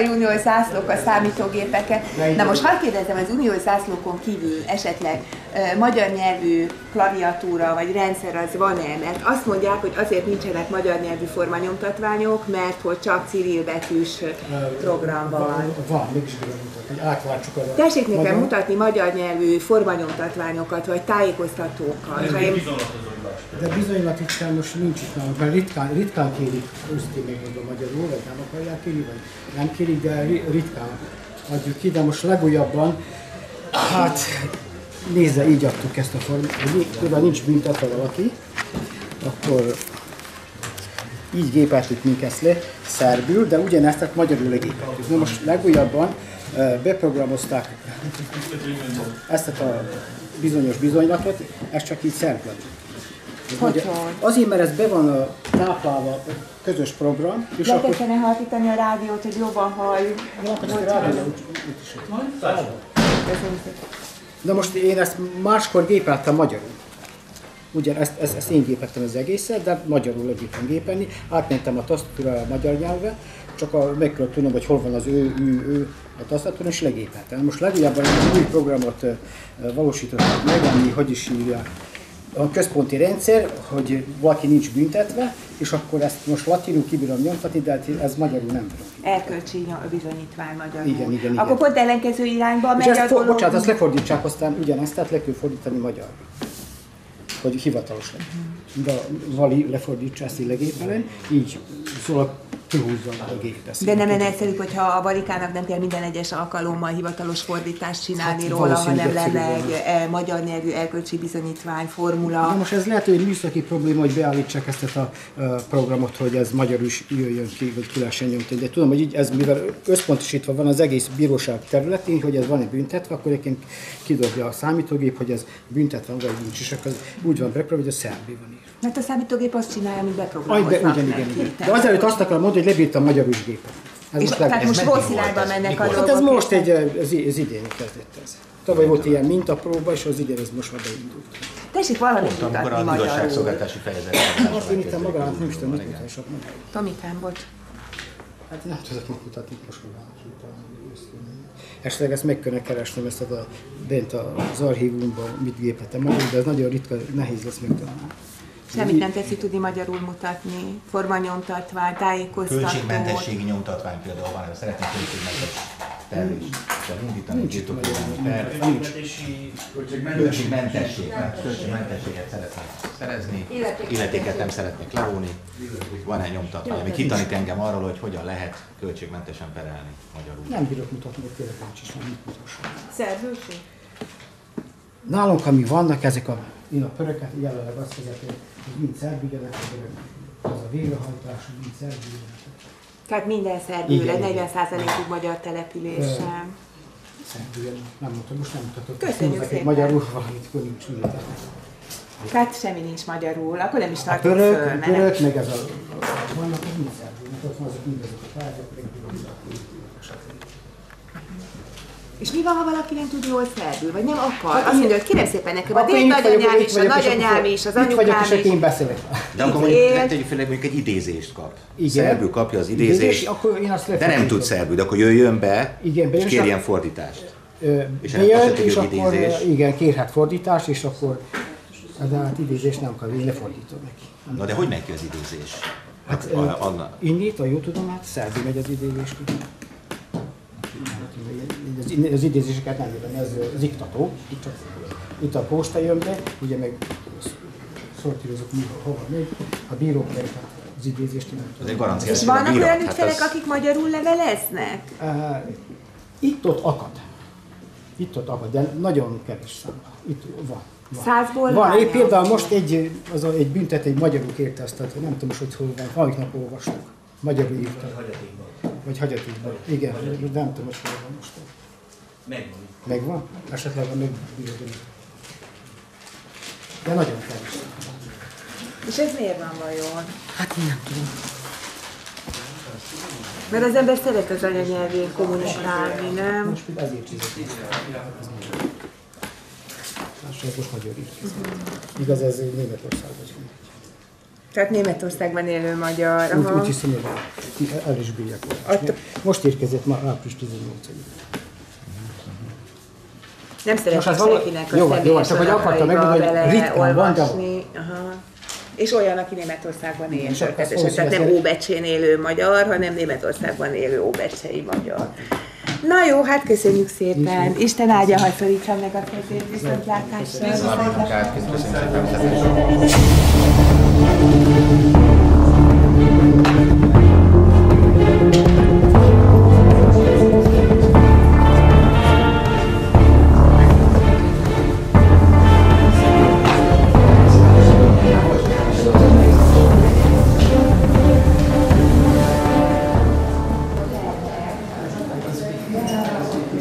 Európai Uniós zászlók a számítógépeken. Na most hadd kérdezem, az uniós zászlókon kívül esetleg magyar nyelvű klaviatúra vagy rendszer az van-e? Mert azt mondják, hogy azért nincsenek magyar nyelvű formanyomtatványok, mert hogy csak cirilbetűs program van. Van, van mégis mutatni, hogy átváltsuk a... Tessék nekem magyar- mutatni magyar nyelvű formanyomtatványokat, vagy tájékoztatókat. Ha én De bizonylat itt most nincs itt mert ritkán, ritkán kérik, őszintén megmondom magyarul, vagy nem akarják kérni, vagy nem kérik, de ri- ritkán adjuk ki, de most legújabban, hát nézze, így adtuk ezt a formát, hogy nincs büntetve valaki, akkor így gépeltük minket le, szerbül, de ugyanezt tehát magyarul legépeltük. Na most legújabban beprogramozták ezt a bizonyos bizonylatot, ez csak így szerb Hogy? Azért, mert ez be van a táplálva a közös program, és akkor... lehetne halkítani a rádiót, hogy jobban halljuk. Ja, akkor ezt rádió. Na most én ezt máskor gépeltem magyarul. Ugye ezt, ezt, ezt én gépeltem az egészet, de magyarul legitem gépelni. Átmentem a tasztatúra a magyar nyelvre, csak a, meg kellett tudnom, hogy hol van az ő, ő, ő a tasztatúrán, és legépeltem. Most legújabban egy új programot valósítottak meg, ami, hogy is hívják, a központi rendszer, hogy valaki nincs büntetve, és akkor ezt most latinul kibírom nyomtatni, de hát ez magyarul nem tudom. Erkölcsi ny- bizonyítvány magyarul. Igen, igen, igen. Akkor pont ellenkező irányba megy a dolog. bocsánat, azt lefordítsák aztán ugyanezt, tehát le kell fordítani magyarra. Hogy hivatalos legyen. De Vali lefordítsa ezt illegépelen, így szóval kihúzza a gépet. De nem lenne egyszerű, hogyha a barikának nem kell minden egyes alkalommal hivatalos fordítást csinálni Hát róla, hanem lenne egy e, magyar nyelvű erkölcsi bizonyítvány, Na formula. most ez lehet, hogy műszaki probléma, hogy beállítsák ezt a a programot, hogy ez magyarul is jöjjön ki, vagy ki lehessen nyomtani. De tudom, hogy így ez, mivel összpontosítva van az egész bíróság területén, hogy ez van egy büntetve, akkor egyébként kidobja a számítógép, hogy ez büntetve vagy nincs. És akkor úgy van beprogramozva, hogy a szerbi van írva. Mert a számítógép azt csinálja, amit Aj, beprogramoznak de igen, igen, igen. De azelőtt azt akarom mondani, hogy lebírtam magyarul is gépet. Ez És most tehát most rossz irányba mennek a dolgok. Hát ez most egy, az, az idén kezdett ez. Tavaly volt ilyen mintapróba, és az idén ez most már beindult. Tessék valamit Amikor mutatni a magyarul. igazságszolgáltási fejezetben. Most én itt magát nem is tudom, mit mutassak meg. Tomikám, bocs. Hát nem tudok mit mutatni, most. Esetleg ezt meg kellene keresnem, ezt a, bent az archívumban, mit gépeltem magam, de ez nagyon ritka, nehéz lesz megtalálni. Semmit nem tetszik tudni magyarul mutatni. Formanyomtatvány, tájékoztató. Költségmentességi nyomtatvány például van, szeretnék költségmentes terülést indítani, birtoklani per. Költségmentesség, mert költségmentességet szeretnék szerezni, illetéket nem szeretnék levonni. Van-e nyomtatvány, ami kitanít engem arról, hogy hogyan lehet költségmentesen perelni magyarul. Nem bírok mutatni, hogy tényleg nincs is, nem. Szerzőség? Nálunk, ami vannak, ezek a, én a pöröket jelenleg azt vezetem, hogy mind szerb ügyelet, a pörök, az a végrehajtás, mind szerb. Tehát minden szerbőre, Igen, 40 uk magyar településen. Szerb. Nem mondtam, most nem mutatok. Köszönjük szépen. Magyarul valamit, akkor nincs ügyelet. Tehát semmi nincs magyarul, akkor nem is tartunk föl, pörök, a mert pörök, meg ez a, vannak az mind szerb ügyelet, ott van azok mindezek a tárgyak, meg És mi van, ha valaki nem tud jól szerbül, vagy nem akar? Hát Azt mondja, hogy kérem szépen nekem, a dédnagyanyám itt is, a nagyanyám is, az Itt vagyok, anyukám és én beszélek. De akkor mondjuk hogy mondjuk egy idézést kap. Igen. Szerbül kapja az Idézés, idézést, akkor én azt de nem tud szerbül, de akkor jöjjön be, Igen, és kérjen a- fordítást. Ö, És bejön, és akkor idézés. igen, kérhet fordítást, és akkor de hát idézés nem kell, én lefordítom neki. Na de hogy megy ki az idézés? Hát, Hát, a, Anna, Innét, a jó tudom, hát szerbi megy az idézés. Az, az idézéseket nem jön, ez az iktató, itt, csak, itt a posta jön be, ugye meg szortírozok, mi hova megy, a bírók meg hát az idézést nem ez tudom. egy garancia. És vannak bíró- olyan hát ügyfelek, az- akik magyarul leveleznek? Uh, itt-ott akad. Itt-ott akad, de nagyon kevés számban. Itt van. van. Százból Van, én például most egy, az a, egy büntet, egy magyarul kérte azt, tehát nem tudom most, hogy hol van, valamelyik nap olvastuk. Magyarul írta. Vagy hagyatékban. Igen, nem tudom, hogy hol van most. Megvan. Megvan? Esetleg van még. De nagyon kevés. És ez miért van vajon? Hát nem tudom. Mert az ember szeret az anyanyelvén kommunikálni, nem? Most ezért csináltam. és ez most magyar írkészítő. Igaz, ez Németországban is. Tehát Németországban élő magyar. Úgy, úgy hiszem, hogy el is bírják. Most érkezett már április 18-ig. Nem szeretem senkinek a jó, jó, csak hogy akartam meg, hogy ritkán van, de... Aha. És olyan, aki Németországban él, természetesen. Tehát nem Óbecsén élő magyar, hanem Németországban élő óbecsei magyar. Na jó, hát köszönjük szépen. Isten áldja, hogy felítsam meg a kezét viszontlátásra.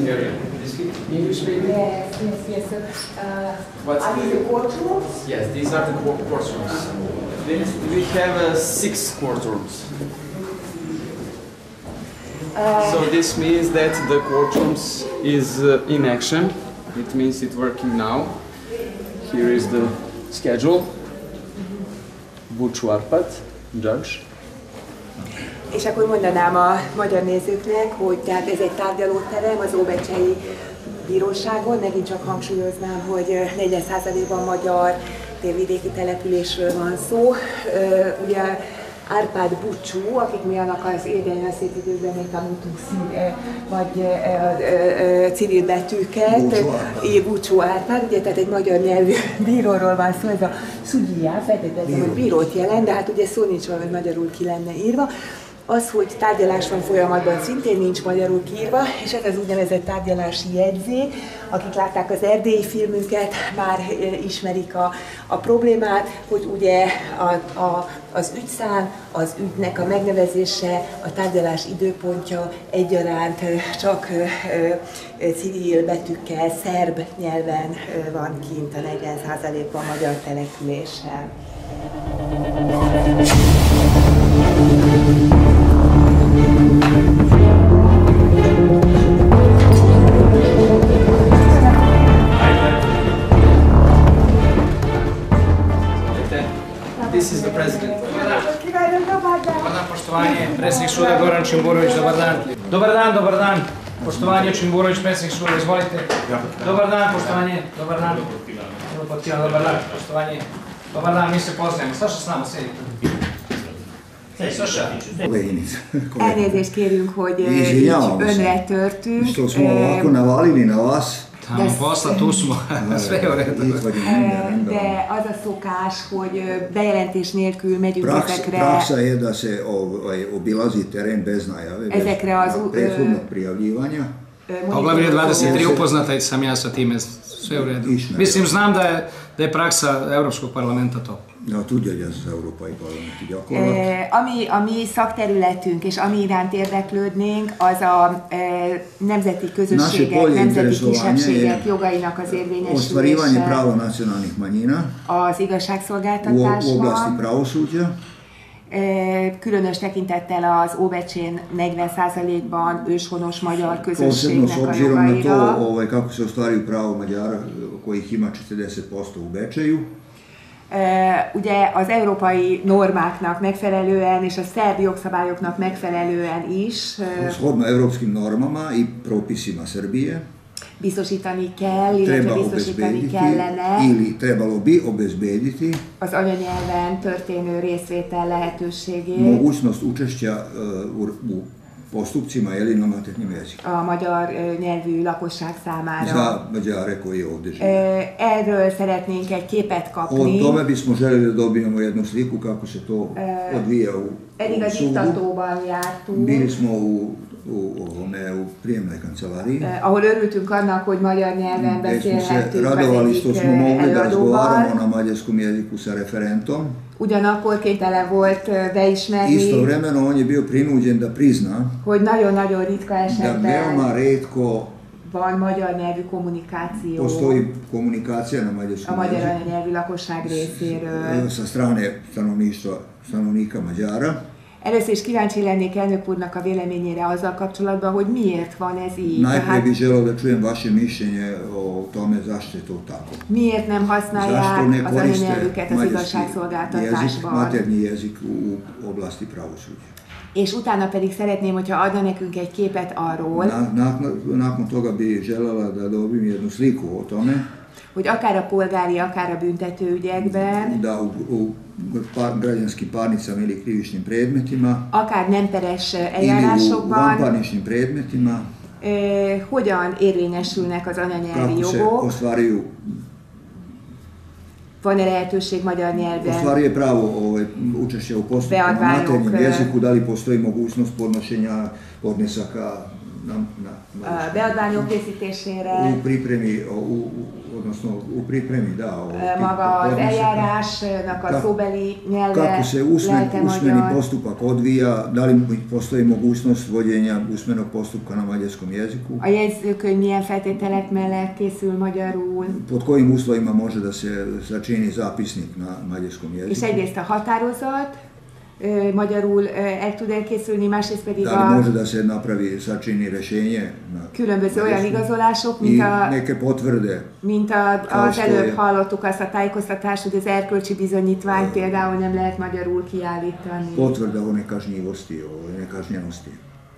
Hungarian. English? Yes, yes, yes. Uh, are these the courtrooms? Yes, these are the courtrooms. We have uh, six courtrooms. Uh, so this means that the courtrooms is uh, in action. It means it's working now. Here is the schedule. Mm-hmm. Butchwarpat, judge. És akkor mondanám a magyar nézőknek, hogy tehát ez egy tárgyalóterem az Óbecsei bíróságon, megint csak hangsúlyoznám, hogy 40%-ban magyar délvidéki településről van szó. Ugye Árpád Bucsú, akik mi annak az édényen szép időben még tanultunk szín, vagy civil betűket, é, Bucsú Árpád, ugye tehát egy magyar nyelvű bíróról van szó, ez a Szugyiá, feltételezem, hogy bírót jelent, de hát ugye szó nincs hogy magyarul ki lenne írva. Az, hogy tárgyalás van folyamatban, szintén nincs magyarul kiírva, és ez az úgynevezett tárgyalási jegyzék. Akik látták az erdélyi filmünket, már ismerik a, a problémát, hogy ugye a, a, az ügyszám, az ügynek a megnevezése, a tárgyalás időpontja egyaránt csak civil betűkkel, szerb nyelven van kint a 40%-ban magyar településen. Suda Goran Čimborović, dobar dan. Dobar dan, dobar dan. Poštovanje Čimborović, predsjednik suda, izvolite. Dobar dan, poštovanje, dobar dan. Dobar dan, poštovanje. Dobar dan, mi se poznajemo. Saša s nama, sedi tu. Elnézést kérünk, hogy önre törtünk. Što smo ovako navalili na vas. Tamo posla, tu smo, sve je u redu. De az a szokás, hogy bejelentés nélkül megyünk Praks, ezekre. Praksa je da se ovaj, obilazi teren bez najave, ezekre az, prethodnog prijavljivanja. Poglavlje 23 upoznata sam ja sa time, sve u redu. Mislim, znam da je, da je praksa Europskog parlamenta to. Ja, tudja, hogy ez az európai parlamenti gyakorlat. E, ami a mi szakterületünk és ami iránt érdeklődnénk, az a e, nemzeti közösségek, nemzeti kisebbségek jogainak az érvényesülése. Az igazságszolgáltatásban. Oblasti pravosuđa. Különös tekintettel az Óbecsén 40%-ban őshonos magyar közösségnek a jogaira. Posebno s obzirom na to ovaj, kako se ostvaruju pravo Mađara, kojih ima 40% u Bečeju ugye az európai normáknak megfelelően és a szerb jogszabályoknak megfelelően is Shodno evropskim normama i propisima Srbije? biztosítani kell, illetve biztosítani kellene. ili trebalo bi obezbediti. Az anyanyelven történő részvétel lehetőségét. Mogućnost učešća uh, u postupcima ili na maternjem jeziku. A magyar nyelvű lakosság számára. Za ovdje žive. Erről szeretnénk egy képet kapni. O tome bismo željeli da dobijemo jednu sliku kako se to odvija u, Eddig a diktatóban jártunk. Bili smo u ovome, u prijemnoj kancelariji. Ahol örültünk annak, hogy magyar nyelven beszélhettünk radovali što smo mogli da razgovaramo na mađarskom jeziku sa referentom. Ugyanakkor kénytelen volt beismerni, Istovremeno on je bio prinuđen da prizna hogy nagyon-nagyon ritka esetben da veoma redko van magyar nyelvű kommunikáció. Postoji komunikacija na mađarskom A magyar anyanyelvű lakosság részéről. Sa strane stanovništva, stanovnika Mađara. Először is kíváncsi lennék elnök úrnak a véleményére azzal kapcsolatban, hogy miért van ez így. Najprije bih želeo da čujem vaše mišljenje o tome zašto je to tako. Miért nem használják az anyanyelvüket az igazságszolgáltatásban? maternji jezik u oblasti pravosuđa. És utána pedig szeretném, hogyha adna nekünk egy képet arról, Na, nakon, nakon toga bi želela da dobim jednu sliku o tome, hogy akár a polgári, akár a büntetőügyekben, da u, u pa, građanskim parnicama ili krivičnim predmetima akár nem peres ili u eljárásokban, vanparničnim predmetima ö, hogyan érvényesülnek az anyanyelvi jogok, ostvaruju van-e lehetőség magyar nyelven, ostvaruje pravo ovaj, učešća u postupku na maternjem eh, jeziku, da li postoji mogućnost podnošenja podnesaka na, na, a na, beadványok készítésére, u pripremi, u, u, odnosno u pripremi, da, o, ö, maga az eljárásnak a szóbeli nyelve, Kako se usmen, usmeni magyar, postupak odvija, da li postoji mogućnost vođenja usmenog postupka na mađarskom jeziku, a jegyzőkönyv milyen feltételek mellett készül magyarul, pod kojim uslovima može da se sačini zapisnik na mađarskom és jeziku, egyrészt a határozat magyarul el tud elkészülni, másrészt pedig da li može a da se napravi, sačini rešenje na különböző olyan igazolások, mint, a, neke potvrde mint a, az előbb hallottuk azt a tájékoztatást, hogy az erkölcsi bizonyítványt például nem lehet magyarul kiállítani. potvrda o nekažnjivosti, o nekažnjenosti.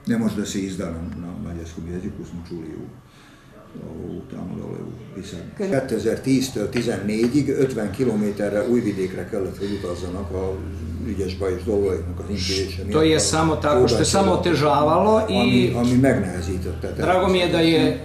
Ne može da se izda na, na mađarskom jeziku, smo čuli u, u tamo dole pisarni. 2010-től 14-ig 50 kilométerre Újvidékre kellett, hogy utazzanak a ügyes bajos dolgaiknak az intézése To je samo tako što je samo otežavalo ami, i ami megnehezítette. drago mi je da je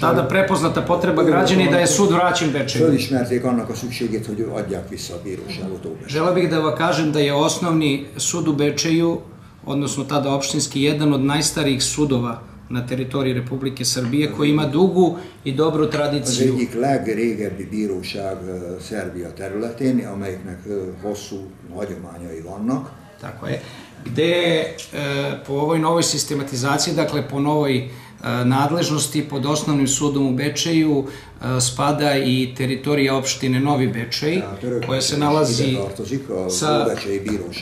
tada prepoznata potreba građana i da je sud vraćen Bečeju. Fölismerték annak a szükségét, hogy adják vissza a bíróságot Óbesre. Želeo bih da vam kažem da je osnovni sud u Bečeju, odnosno tada opštinski, jedan od najstarijih sudova na teritoriji Republike Srbije koji ima dugu i dobru Az tradiciju. egyik legrégebbi bíróság ö, Szerbia területén, amelyiknek ö, hosszú hagyományai vannak. Tako je. Gde e, po ovoj novoj sistematizaciji, dakle po novoj nadležnosti pod osnovnim sudom u Bečeju spada i teritorija opštine Novi Bečej, örökké koja se nalazi sa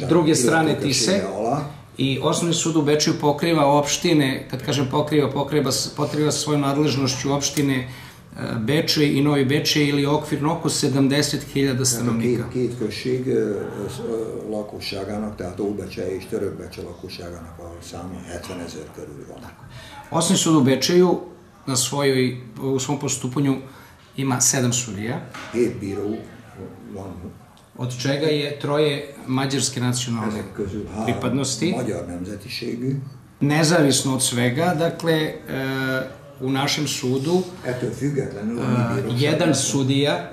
druge strane Tise. I osnovni sud u Bečeju pokriva opštine, kad kažem pokriva, pokriva, pokriva sa svojom nadležnošću opštine e, Bečej i Novi Bečej ili okvirno oko 70.000 Tehát a két, stanovnika. két község lakosságának, tehát Óbecsei és Törökbecse lakosságának a száma 70 ezer körül van. Osnovni sud u Bečeju na svojoj, u svom postupanju ima sedam sudija, Hét bíró van, od čega je troje mađarske nacionalne pripadnosti, nezavisno od svega, dakle, e, u našem sudu e, jedan sudija,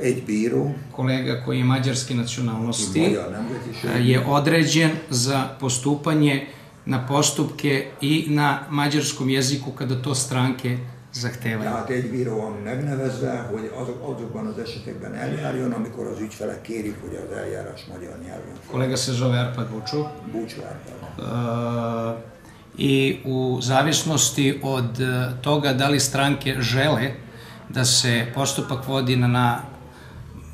kolega koji je mađarske nacionalnosti, e, je određen za postupanje na postupke i na mađarskom jeziku kada to stranke zahtevaju. Tehát egy bíró van megnevezve, hogy azok, azokban az esetekben eljárjon, amikor az ügyfelek kérik, hogy az eljárás magyar nyelven Kolega se zove Arpad Vuču. búcsú Árpád. E, i u zavisnosti od e, toga da li stranke žele da se postupak vodi na, na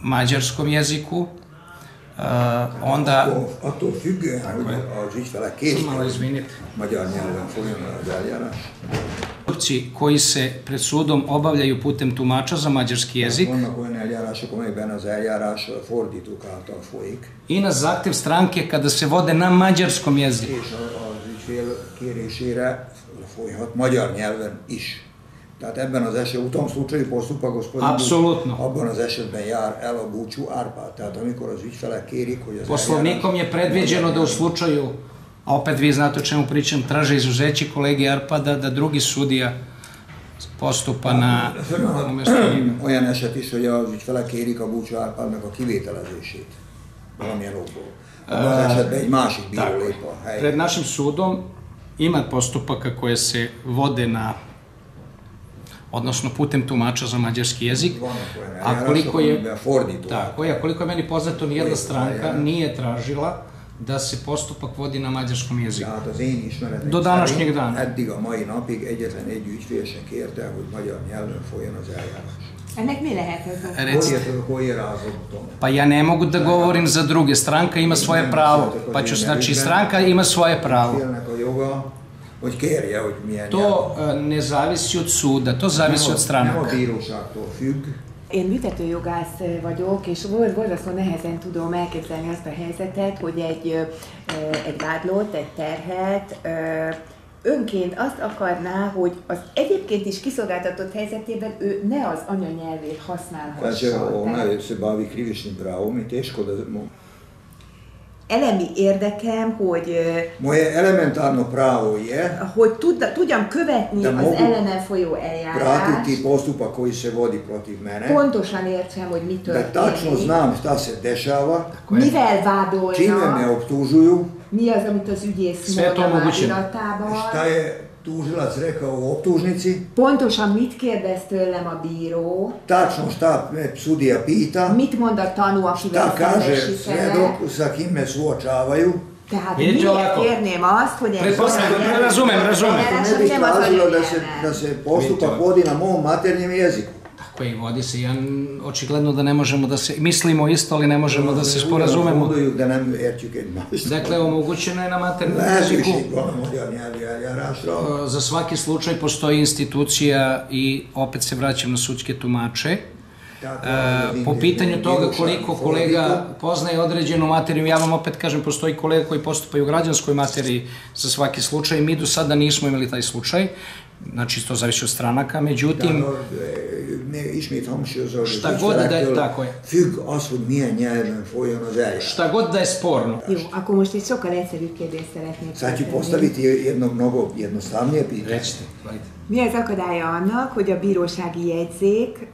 mađarskom jeziku, e, onda, Attól, attól függően, hogy az ügyfelek kérik, magyar nyelven folyjon az eljárás, postupci koji se pred sudom obavljaju putem tumača za mađarski jezik vannak olyan eljárások, amelyben az eljárás fordítók által folyik, i na zahtev stranke kada se vode na mađarskom jeziku. és az ügyfél kérésére folyhat magyar nyelven is. Tehát ebben az esetben, u tom slučaju postupak gospodin Apsolutno. abban az esetben jár el a búcsú Árpád. Tehát amikor az ügyfelek kérik, hogy az Poslovnikom je predviđeno da u slučaju, a opet vi znate o čemu pričam, traže izuzeći kolegi Arpada da drugi sudija postupa na umesto njega. olyan eset is, hogy az ügyfelek kérik a búcsú Árpádnak a kivételezését valamilyen okból. Abban az esetben egy másik bíró Tako lép a helyre. Pred našim sudom ima postupaka koje se vode na odnosno putem tumača za mađarski jezik, a koliko je Tako je, koliko je meni poznato, nijedna stranka je? nije tražila da se postupak vodi na mađarskom jeziku. Tehát az én ismeretem Do današnjeg dana. eddig a mai napig egyetlen egy ügyfél kérte, hogy magyar nyelven folyjon az eljárás. Ennek mi lehet? Koji Recite. Pa ja ne mogu da govorim za druge. Stranka ima svoje pravo. Pa ću, znači, stranka ima svoje pravo. Hogy kérje, hogy milyen To e, ne zavisi od suda, to zavisi od Nem a stranaka. bíróságtól függ, Én büntetőjogász vagyok, és bor- borzasztó nehezen tudom elképzelni azt a helyzetet, hogy egy, ö, egy vádlott, egy terhet ö, önként azt akarná, hogy az egyébként is kiszolgáltatott helyzetében ő ne az anyanyelvét Kaže, használhassa. ona Tehát je se bavi krivičnim pravom i teško da... elemi érdekem, hogy, Moje elementarno pravo je hogy tud, tudjam követni az mogu ellenem folyó eljárást, pratiti postupak koji se vodi protiv mene, pontosan értsem, hogy mi da tačno történik, znam šta se dešava, mivel čime me vádolnak, optužuju, mi az, amit az ügyész mond a vádiratában, šta je tužilac rekao u optužnici, pontosan mit kérdez tőlem a bíró, tačno šta me sudija pita, mit mond a tanú, akivel šta kaže svedok sa kim me suočavaju, Tehát Vidite miért ovako? kérném azt, hogy Pretpostavljam, olyan razumem, razumem. ne bi skazilo da se, da se postupak vodi na mom maternjem jeziku. Tako je, vodi se jedan, očigledno da ne možemo da se, mislimo isto, ali ne možemo da se sporazumemo. Értjük egymást. Dakle, omogućeno je na maternom jeziku. Eljárásra. Za svaki slučaj postoji institucija i opet se vraćam na sudske tumače. E, po pitanju toga koliko kolega poznaje određenu materiju, ja vam opet kažem, postoji kolega koji postupaju u građanskoj materiji za svaki slučaj. Mi do sada nismo imali taj slučaj, znači to zavisi od stranaka, međutim, Ne, ismét hangsúlyozom, hogy Šta az god, de ügyfelektől tako je. Függ az, hogy milyen nyelven folyjon az eljárás. šta god da je sporno, Jó, akkor most egy sokkal egyszerűbb kérdést szeretnék Sad ću postaviti jedno mnogo jednostavnije pitanje. recite. Mi az akadálya annak, hogy a bírósági jegyzék,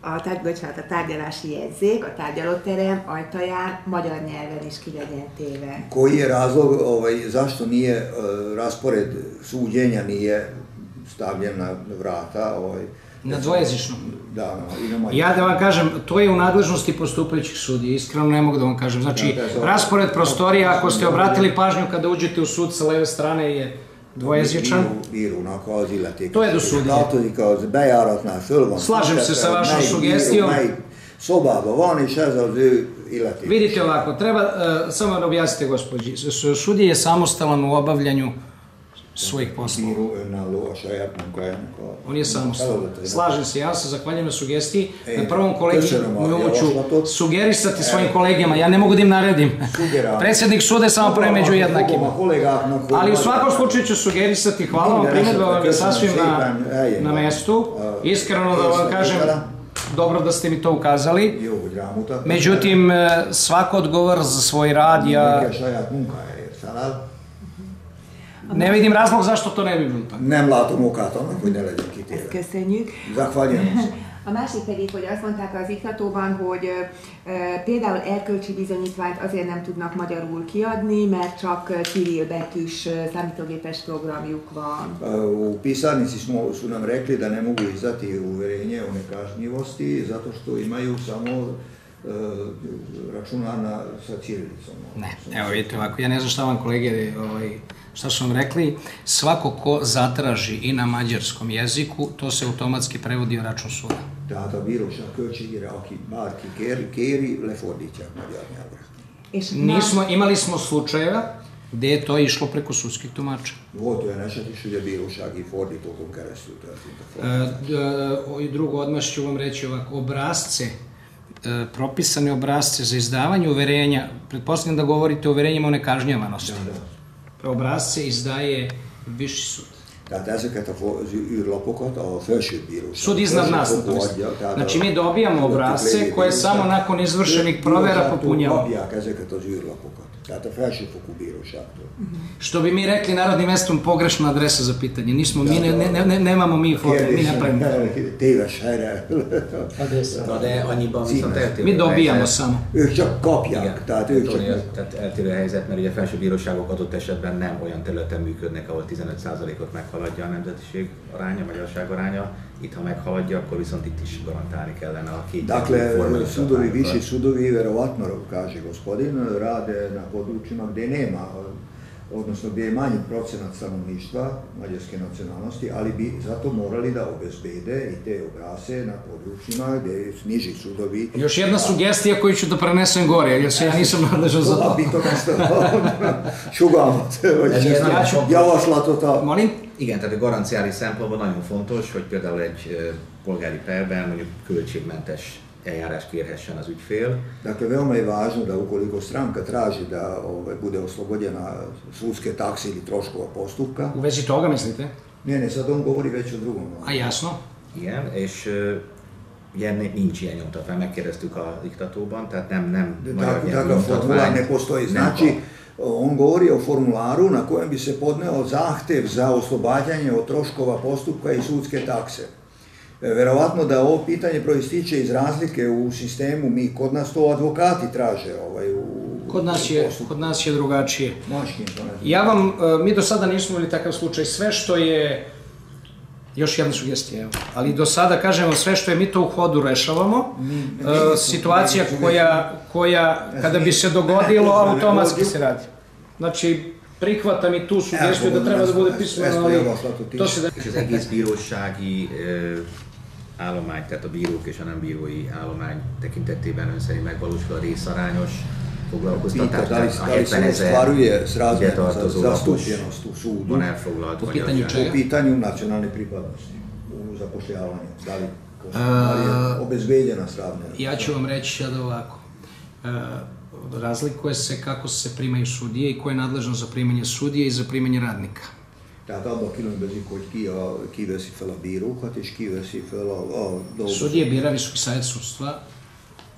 a, tárgy, bocsánat, a tárgyalási jegyzék a tárgyalóterem ajtaján magyar nyelven is ki legyen téve? Koji je razlog, ovaj, zašto nije uh, raspored suđenja nije stavljen na vrata? Ovaj, Na dvojezičnom. Da, no, i na mađarskom. Ja da vam kažem, to je u nadležnosti postupajućih sudija, iskreno ne mogu da vam kažem. Znači, Da, da, da. raspored prostorija, ako ste obratili pažnju kada uđete u sud sa leve strane je dvojezičan. Bírónak az illetékes. To je do sudije. Tartozik az bejáratnál, föl van. Slažem se sa vašom sugestijom. Szobában van, és ez az ő. Vidite ovako, treba, e, samo da objasnite gospođi, s- sudija je samostalan u obavljanju svojih poslova. On je samostalan. feladatainak. Slažem se, ja se zahvaljujem na sugestiji. E, Na prvom kolegi nju ću sugerisati svojim kolegama, ja ne mogu da im naredim. Predsjednik suda je samo pre među jednakima. Ali u svakom slučaju ću sugerisati, hvala vam, primjedba vam je sasvim na, szépen, na mestu. Iskreno da vam kažem, dobro da ste mi to ukazali. Rámutatnak. Međutim, e, svako odgovor za svoj rad, ja Mindenki a saját munkájáért felel. ne vidim razlog zašto to ne bi bilo tako. Nem látom okát annak, hogy ne legyen Ezt kitérve. köszönjük. Zahvaljujem. A másik pedig, hogy azt mondták az iktatóban, hogy ö, például erkölcsi bizonyítványt azért nem tudnak magyarul kiadni, mert csak ö, Kirill betűs számítógépes programjuk van. U pisarnici smo, su nam rekli da ne mogu izdati uverenje o nekažnjivosti zato što imaju samo e, računarna sa ćirilicom. Ne, evo vidite ovako, ja ne znam šta vam kolege, ovaj, šta su vam rekli, svako ko zatraži i na mađarskom jeziku, to se automatski prevodi u račun suda. Tehát a bíróság költségére, aki bárki kéri, kéri lefordítják magyar nyelvre. Nismo, imali smo slučajeva gde je to išlo preko sudskih tumača. Volt olyan eset is, hogy a bírósági fordítókon keresztül történt a I drugo, odmah ću vam reći ovako, obrazce, e, propisane obrazce za izdavanje uverenja, pretpostavljam da govorite o uverenjima o nekažnjavanosti. Obrazce izdaje viši sud. Tehát ezeket az űrlapokat a felsőbb bíróság. Sud iznad nas adja, tehát Znači mi dobijamo obrazce koje bíróság. samo nakon izvršenih provera. Kapják ezeket az űrlapokat. Tehát a felsőfokú bíróságtól. Što bi mi rekli narodnim mestom pogrešna adresa za pitanje. Nismo, mi ne, ne, ne, nemamo mi formulu, mi ne pravimo. Téves helyre. Na de annyiban viszont eltérő Mi a dobijamo samo. ők csak kapják, Igen, tehát ők Tony, csak... tehát eltérő a helyzet, mert ugye a felső bíróságok adott esetben nem olyan területen működnek, ahol 15%-ot meghaladja a nemzetiség aránya, magyarság aránya. Itt, ha meghaladja, akkor viszont itt is garantálni kellene a két Dakle, sudovi, viši sudovi verovatno, kaže gospodin, rade na područjima gdje nema odnosno gdje je manji procenat stanovništva mađarske nacionalnosti, ali bi zato morali da obezbede i te obrase na područjima gdje je niži sudovi. Još jedna sugestija koju ću da prenesem gore, jer se ja nisam nadležan za to. Bi to nešto sugalmat, vagy javaslatot Molim? Igen, tehát a garanciális szempontból nagyon fontos, hogy például egy polgári perben mondjuk költségmentes eljárást kérhessen az ügyfél. Dakle, veoma je važno da ukoliko stranka traži da ovaj, bude oslobođena sudske takse ili troškova postupka, U vezi toga mislite? ne, ne, sad on govori već o drugom. A jasno. Igen, és ugye nincs ilyen nyomtatvány, megkérdeztük a diktatóban, tehát nem, nem magyar Tako, nyelvű takav formular ne postoji. Znači, kap. On govori o formularu na kojem bi se podneo zahtev za oslobađanje od troškova postupka i sudske takse. E, Verovatno da ovo pitanje proističe iz razlike u sistemu, mi kod nas to advokati traže ovaj, u Kod nas je, kod nas je drugačije. Ja vam, e, mi do sada nismo imali takav slučaj, sve što je, još jedna sugestija, evo, ali do sada, kažemo, sve što je mi to u hodu rešavamo, e, situacija koja, koja, kada bi se dogodilo, automatski se radi. Znači, prihvatam i tu sugestiju da treba da bude pismeno, ali to se da... És az egész bírósági állomány, tehát a bírók és a nem bírói állomány tekintetében ön szerint megvalósul a részarányos foglalkoztatás, Pita, da li, da li se 70 ostvaruje ezer s ide razmjerom za zastupljenost u sudu Po pitanju čega? po pitanju nacionalne pripadnosti u zapošljavanju. Da li, da li je obezbeđena sravnjena? Ja ću vam reći sada ovako. E, razlikuje se kako se primaju sudije i ko je nadležan za primanje sudije i za primanje radnika. Tehát abban különbözik, hogy ki, a, ki veszi fel a bírókat, és ki veszi fel a. Sudije bira Visoki savjet sudstva,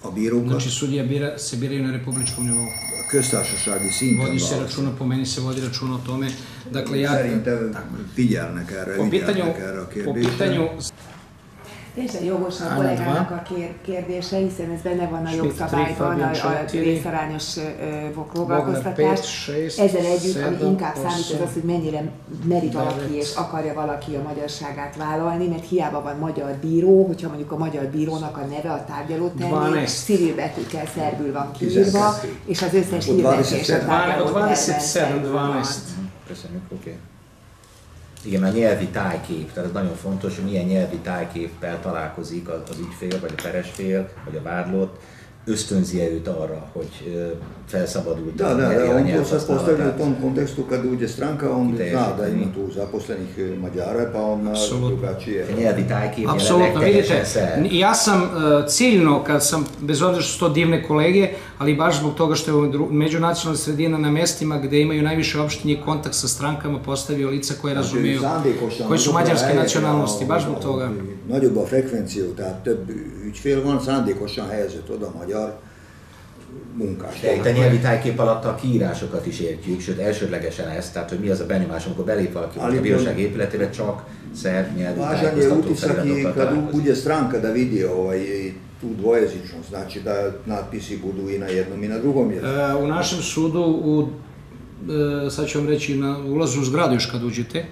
A bírókat znači sudije bira, se biraju na republičkom nivou. köztársasági szinten Vodi se računa, po meni se vodi računa o tome. Dakle, ja... Szerintem figyelnek erre, Po pitanju, erre a po kérdésre. Teljesen jogos a kollégának a kér, kérdése, hiszen ez benne van a jogszabályban, a, a részarányos foglalkoztatás. Ezzel együtt, ami inkább számít, az az, hogy mennyire meri valaki és akarja valaki a magyarságát vállalni, mert hiába van magyar bíró, hogyha mondjuk a magyar bírónak a neve a tárgyaló termék, Dvanest. civil betűkkel szerbül van kiírva, 12. és az összes Ott hirdetés a 27. tárgyaló tervben 27, szerbül van. 12. Köszönjük, oké. Okay. Igen, a nyelvi tájkép, tehát ez nagyon fontos, hogy milyen nyelvi tájképpel találkozik az, az ügyfél, vagy a peresfél, vagy a vádlott, ösztönzi őt arra, hogy felszabadult Da, da, da, a on to sad postavlja u tom kontekstu kad uđe stranka, on Ideje zna da ima tu zaposlenih e, Mađara, pa on Apsolutno. drugačije. A nyelvi tájkép Apsolutno, vidite, szer. ja sam e, ciljno, kad sam, bez obzira što su to divne kolege, ali baš zbog toga što je međunacionalna sredina na mestima gde imaju najviše opštinje i kontakt sa strankama postavio lica koje razumeju, Szándékosan koji su mađarske nacionalnosti, baš zbog toga. Nagyobb a frekvenció, tehát több ügyfél van, szándékosan helyezett oda magyar munkás. De itt a nyelvi tájkép alatt a kiírásokat is értjük, sőt elsődlegesen ezt, tehát hogy mi az a benyomás, amikor belép valaki a bíróság épületébe, csak szerb nyelvi tájékoztató kad találkozik. uđe stranka da vidi ovaj, tu dvojezičnost, znači da natpisi budu i na jednom i na drugom jeziku. E, u našem sudu, u, e, sad ću vam reći, na ulazu u zgradu još kad uđete,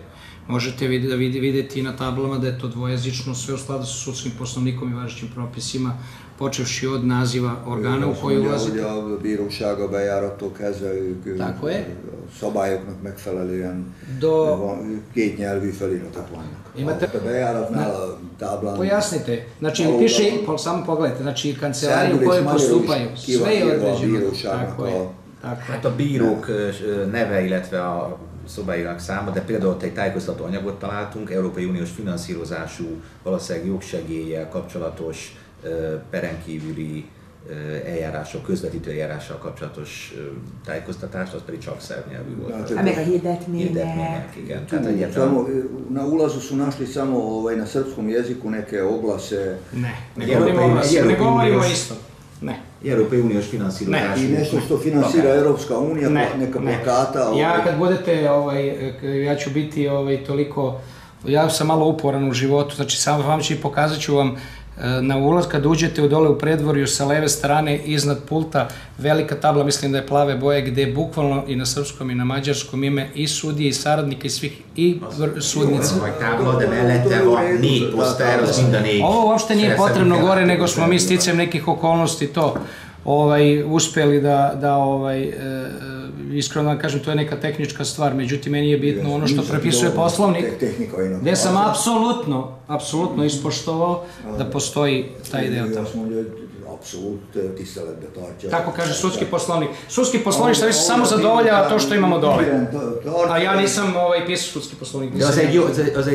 možete da vidi, vidjeti na tablama da je to dvojezično, sve u skladu sa sudskim poslovnikom i važećim propisima, počevši od naziva organa u mondja, ulazite. hogy a bíróság a bejárattól kezdve Tako je. a szabályoknak megfelelően Do- van, kétnyelvű feliratok vannak. Imate- A bejáratnál a táblán Pojasnite, znači piše, uglavnom- pa samo pogledajte, znači kancelarije u kojoj postupaju, sve je određeno. Tako je, tako je. Hát a bírók neve, illetve a szobáinak száma, de például ott egy tájékoztató anyagot találtunk, Európai Uniós finanszírozású, valószínűleg jogsegéllyel kapcsolatos perenkívüli eljárások, közvetítő eljárással kapcsolatos tájékoztatást, az pedig csak szerb nyelvű volt. Znači, Hát meg a hirdetmények. Hirdetmények, igen. tu, Tehát egyetlen samo, na ulazu su našli samo ovaj, na srpskom jeziku neke oglase Ne, ne Jer govorimo, Europej- o, jer Europej govorimo Unios- isto. Ne. I nešto što finansira Europska unija, Ne, neka ne. plakata. Ja ovaj, kad budete, ovaj, ja ću biti ovaj, toliko, ja sam malo uporan u životu, znači samo vam ću i pokazat ću vam na ulaz, kad uđete u dole u predvorju sa leve strane iznad pulta, velika tabla, mislim da je plave boje, gde je bukvalno i na srpskom i na mađarskom ime i sudije i saradnika i svih i sudnica. Vagy tábla, de mellette van négy poszter, az mind a négy. Ovo uopšte nije potrebno gore, nego smo mi sticam nekih okolnosti to ovaj, uspeli da, da ovaj, e, iskreno da kažem, to je neka tehnička stvar, međutim, meni je bitno ono što prepisuje poslovnik, gde sam apsolutno, apsolutno ispoštovao da postoji taj deo tamo. Tiszteletbe Tako kaže sudski poslovnik. Sudski poslovnik šta više samo zadovoljava to što imamo dole. A ja nisam ovaj, pisao sudski poslovnik. De az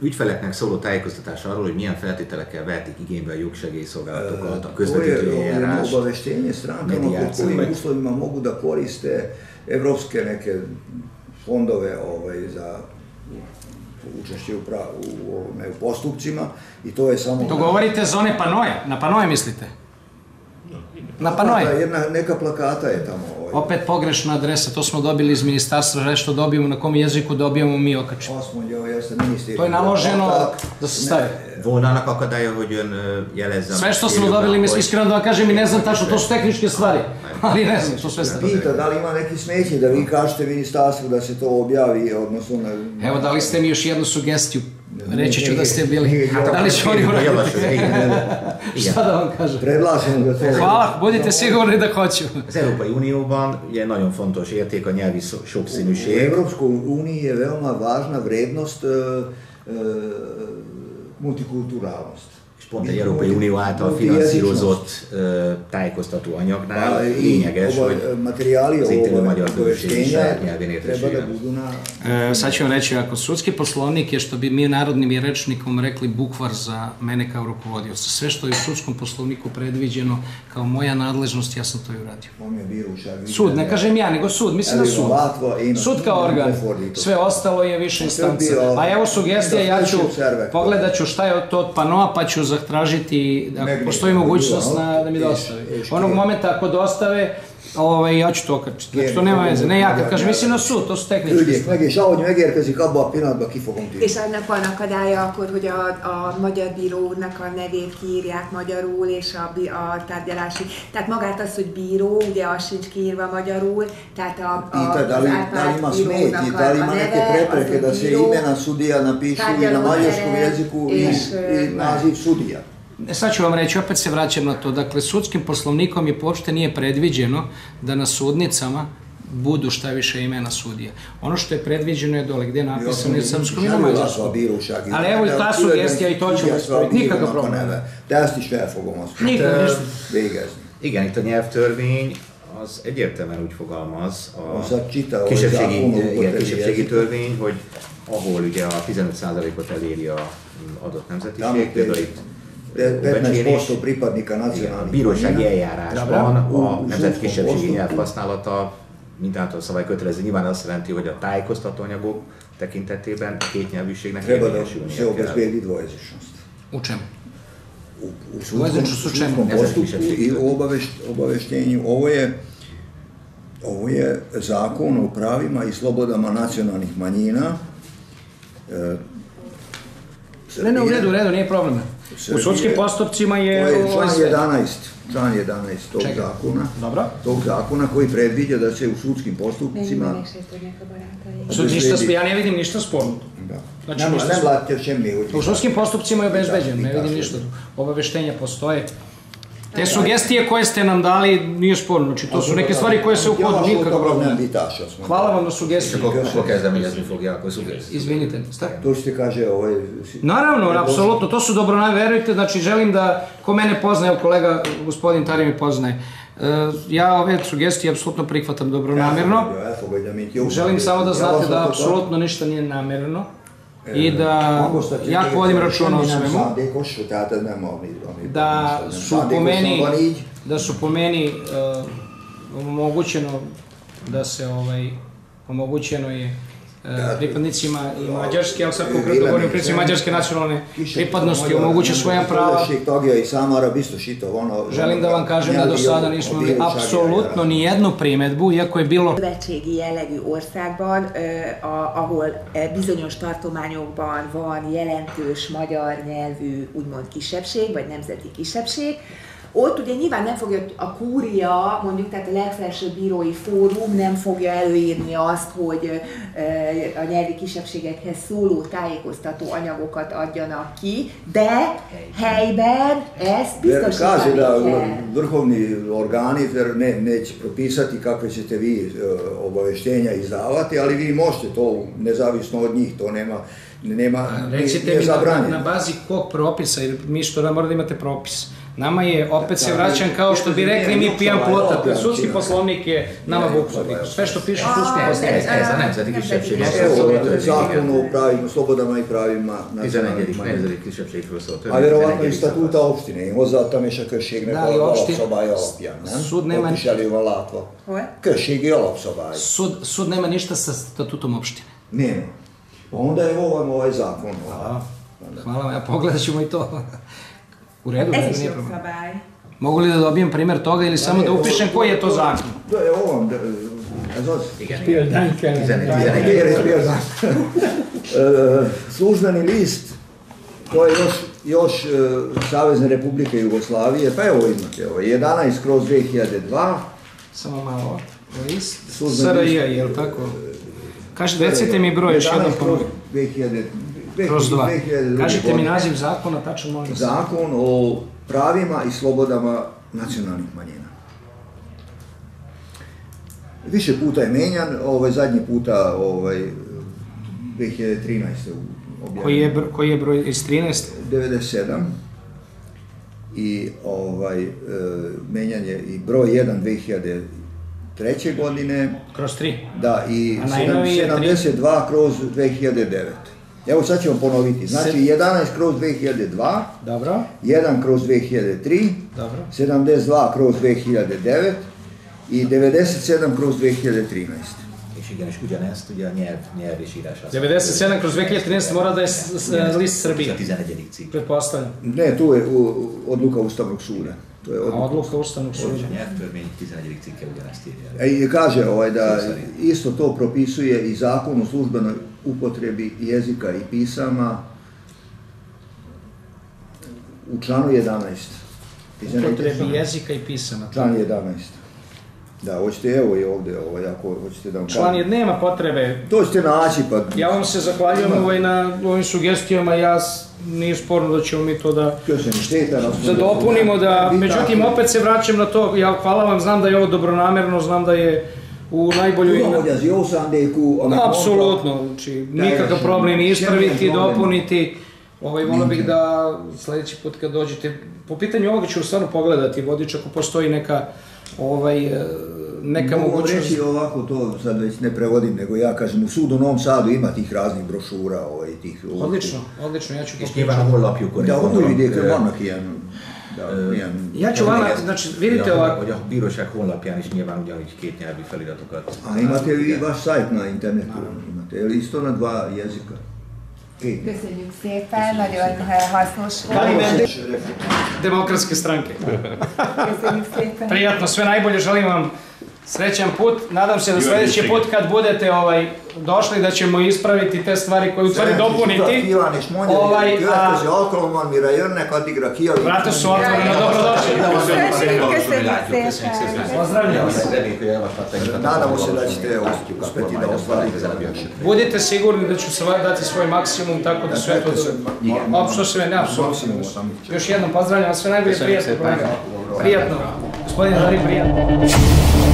ügyfeleknek szóló tájékoztatás arról, hogy milyen feltételekkel vehetik igénybe a jogsegélyszolgálatokat, a közvetítő eljárás, obaveštenje strankama pod kojim uslovima mogu da koriste evropske neke fondove ovaj, za učešće u, pra, u, ovome, u postupcima i to je samo... To govorite za one panoje, na panoje mislite? Na panoje? Jedna, neka plakata je tamo. Opet pogrešna adresa, to smo dobili iz ministarstva, že što dobijemo, na kom jeziku dobijemo mi okačimo. Azt mondja, hogy ezt a minisztérium... To je naloženo da se stavi. Volna annak akadálya, hogy ön jelezze... Sve što smo dobili, mislim, iskreno da vam kažem i ne znam tačno, to su tehničke stvari, ali ne znam, to sve stavili. Pita da li ima neki smeće da vi kažete ministarstvu da se to objavi, odnosno na... Evo, dali ste mi još jednu sugestiju. Reći ću da ste bili. Da li će oni uraditi? Šta da vam kažem? Predlažem da to... Hvala, budite sigurni da hoću. Az Európai Unióban ugye nagyon fontos érték a nyelvi so- U sokszínűség. Evropskoj uniji je veoma važna vrednost e, e, multikulturalnost. És pont egy Európai Unió által finanszírozott tájékoztató Pa anyagnál i lényeges, hogy az itt élő ove magyar közösség is saját nyelvén da értesüljön. sad ću vam reći, ako sudski poslovnik je što bi mi narodnim rečnikom rekli bukvar za mene kao rukovodioca. Sve što je u sudskom poslovniku predviđeno kao moja nadležnost, ja sam to i uradio. Sud, ne kažem ja, nego sud, mislim na sud. Sud kao organ. Sve ostalo je više instanca. A evo sugestija, ja ću, pogledat ću šta je to od panoa, pa ću zatražiti, ako postoji mogućnost na, da mi dostave. Onog momenta ako dostave, ovaj, ja ću to okačiti. Znači, to nema veze. Ne ja kad kažem, mislim na sud, to su tehničke Küldjék stvari. meg, és ahogy megérkezik, abban a pillanatban ki fogom tűnni. És annak van akadálya akkor, hogy a, a magyar bíró úrnak a nevét kiírják magyarul, és a, bi- a tárgyalási, tehát magát az, hogy bíró, ugye az sincs kiírva magyarul, tehát a, a, Pita da az li, da li ima smeti, bírónak da a, li a ima neke prepreke da a se imena sudija napišu i na mađarskom jeziku i, i naziv sudija. E, Sad ću vam reći, opet se vraćam na to. Dakle, sudskim poslovnikom je uopšte nije predviđeno da na sudnicama budu šta više imena sudija. Ono što je predviđeno je dole gde je napisano je srpskom i mađarskom. a. Ali evo, ta sugestija i to ćemo ispraviti. Nikakav problem. De ezt is fel fogom azt végezni. Igen, itt a nyelvtörvény az egyértelműen úgy fogalmaz, a Az a csita, kisebbségi, zákonul igen, kisebbségi törvény, hogy ahol ugye a 15%-ot eléri a adott nemzetiség, például itt 15% becsülés, pripadnika igen, a bírósági eljárásban a nemzeti kisebbségi nyelv használata mindentől szabály kötelező. Nyilván azt jelenti, hogy a tájékoztató anyagok tekintetében a két nyelvűségnek Treba da se érvényesülnie kell. obezbedi dvojezičnost. U čemu? U, u sudskom postupku i u obavešt, obaveštenju. Ovo je ovo je zakon o pravima i slobodama nacionalnih manjina. E, Ne, ne, u redu, u redu, nije problem. U sudskim postupcima To je... je ovo član sve. 11, član 11 tog Čekaj. zakona. Dobro. Tog zakona koji predviđa da se u sudskim postupcima. Sud, ništa, ja ne vidim ništa sporno. da. Znači, ništa U sudskim postupcima je obezbeđen, ne Da, vidim da. ništa. Obaveštenja postoje. Te sugestije koje ste nam dali nije sporno, znači to su neke stvari koje se u hodu nikako. Hvala vam na És sugestiji. akkor, akkor kezdeményezni fogják a suggesziót. Izvinite, šta? To što ti kaže ovaj... Naravno, apsolutno, to su dobro verujte, znači želim da, ko mene poznaje, evo kolega gospodin Tari mi poznaje, E, ja ove sugestije apsolutno prihvatam dobronamerno. Elfogadja, mint jó. Želim samo da znate da apsolutno ništa nije namerno ad- i da hangoztatja ja még vodim računa o svemu, da su po meni, da su po meni uh, omogućeno da se ovaj omogućeno je pripadnicima i mađarske, ali sad konkretno govorim pripadnicima mađarske nacionalne pripadnosti omoguće svoja prava. Želim da vam kažem da do sada nismo imali apsolutno ni jednu primetbu, iako je bilo szövetségi jellegű országban, a, ahol e, bizonyos tartományokban van jelentős magyar nyelvű úgymond kisebbség, vagy nemzeti kisebbség, ott ugye nyilván nem fogja a kúria, mondjuk tehát a legfelsőbb bírói fórum nem fogja előírni azt, hogy a nyelvi kisebbségekhez szóló tájékoztató anyagokat adjanak ki, de helyben ezt biztosítani kell. Vrhovni organi ne, neće propisati kakve ćete vi obaveštenja izdavati, ali vi možete to nezavisno od njih, to nema nema, Recite mi na, na bazi kog propisa, jer mi što da mora da imate propis. Nama je, opet se vraćam kao što bi rekli mi pijan plota, sudski poslovnik je nama bukvalno. Sve što piše u sudskom poslovniku. Ez, ez a nemzeti kisebbségek Zakon o pravima, slobodama i pravima nacionalnih nemzeti kisebbségről szól. A verovatno i statuta opštine, én hozzáadtam és a községnek da, a alapszabály alapján, nem? Sud nema... Opiselő van látva. Községi alapszabály. Sud, sud nema ništa sa statutom opštine. Nema. Pa onda je ovo ovaj zakon. Hvala. Hvala, ja pogledat ćemo i to. U redu, ne, nije problem. Mogu li da dobijem primjer toga ili samo da upišem koji je to zakon? To je ovo, Spieldanke. Službeni list, to je još, još Savezne republike Jugoslavije, pa evo imate ovo, 11 kroz 2002. Samo malo, list, SRJ, je li tako? Kažete, recite mi broj još jednom kroz 2000, kroz dva. Kažite mi naziv zakona, tačno molim Zakon o pravima i slobodama nacionalnih manjina. Više puta je menjan, ovaj, zadnji puta ovaj, 2013. objavljen. Koji je, koji je broj iz 13? 97. I ovaj, e, menjan je i broj 1 2000 treće godine. Kroz tri. Da, i 72 kroz 2009. Evo sad ćemo ponoviti. Znači 11 kroz 2002. Dobro. 1 kroz 2003. Dobro. 72 kroz 2009 i 97 kroz 2013. És igen, és ugyanezt ugye a nyelv, nyelv és írás 97 kroz 2013 mora da je list Srbije. 11. cikk. Pretpostavljam. Ne, tu je odluka Ustavnog suda. To je odluka, odluka Ustavnog suda. 11. cikke ugyanezt írja. I kaže ovaj da isto to propisuje i zakon o službenoj upotrebi jezika i pisama u članu 11. Upotrebi jezika i pisama. Član 11. Da, hoćete evo i ovdje, ovaj, ako hoćete da vam Član je, nema potrebe. To ćete naći pa... Ja vam se zahvaljujem ovaj, na ovim sugestijama, ja nije sporno da ćemo mi to da, da dopunimo, da, međutim opet se vraćam na to, ja hvala vam, znam da je ovo dobronamerno, znam da je u najbolju... Apsolutno, znači nikakav problem ispraviti, dopuniti. Ovaj, volio bih da sljedeći put kad dođete, po pitanju ovoga ću stvarno pogledati vodič ako postoji neka ovaj, e, neka Mogu mogućnost. reći ovako, to sad već ne prevodim, nego ja kažem, u sudu u Novom Sadu ima tih raznih brošura, ovaj, tih... Odlično, odlično, ja ću to pričati. Da, ono vidite, vannak ilyen Da, milyen... Ja ću vama, znači vidite ovako... Hogy a bíróság honlapján is nyilván ugyanígy két nyelvi feliratokat. A imate li vaš sajt na internetu? Imate li isto na dva jezika? Köszönjük szépen, nagyon hasznos volt. Demokratske stranke. Köszönjük szépen. Prijatno, sve najbolje, želim vam srećan put. Nadam se da sljedeći put kad budete ovaj, došli da ćemo ispraviti te stvari koje u stvari dopuniti. Ovaj, a... alkalommal, mire jönnek, addigra kijavítani. Vrata su otvorene, dobrodošli. Pozdravljam se. Nadamo se da ćete uspjeti da ostvarite. Budite sigurni da ću se dati svoj maksimum, tako da sve to... Opšto sve, ne, apsolutno. Još jednom pozdravljam vas, sve najbolje, prijatno. Prijatno. Gospodine Dari, prijatno.